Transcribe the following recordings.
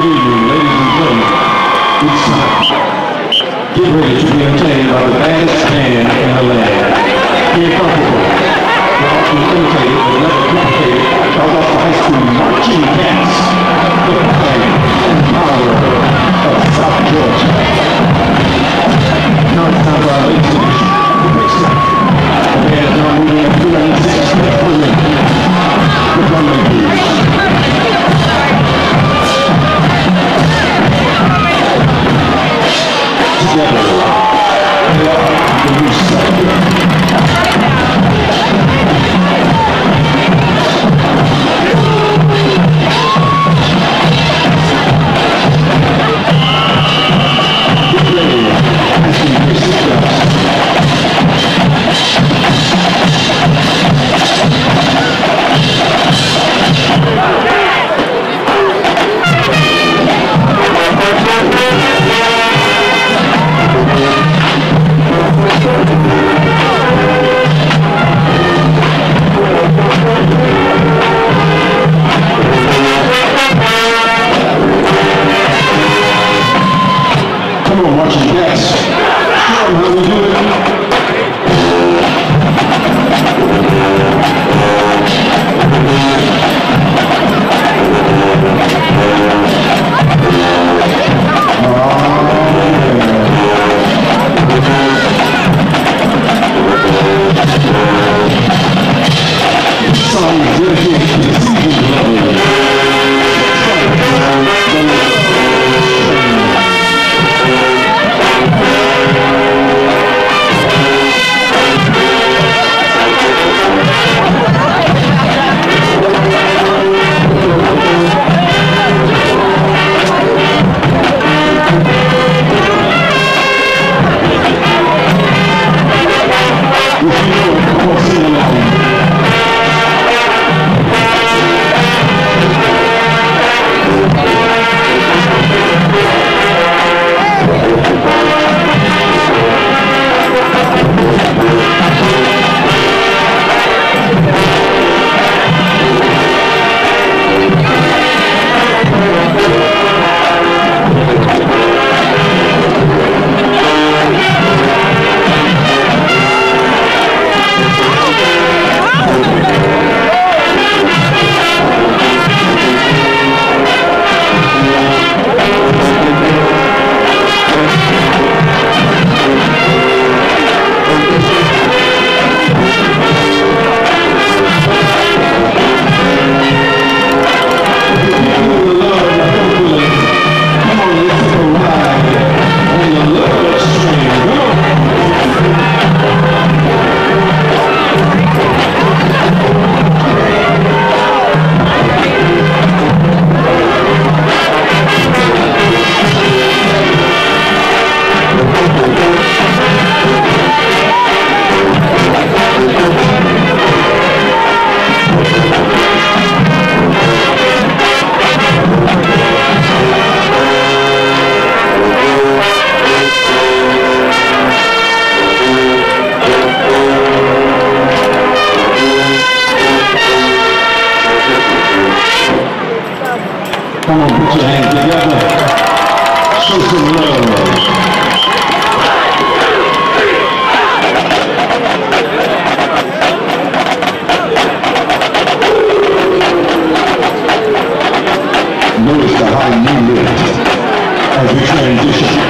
Good evening, ladies and gentlemen. It's time. Get ready to be entertained by the baddest man in the land. Get comfortable. You're often imitated the high school This Come on, put your hands together. Show some love. Notice the high knee lift as we transition.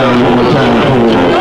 让我们共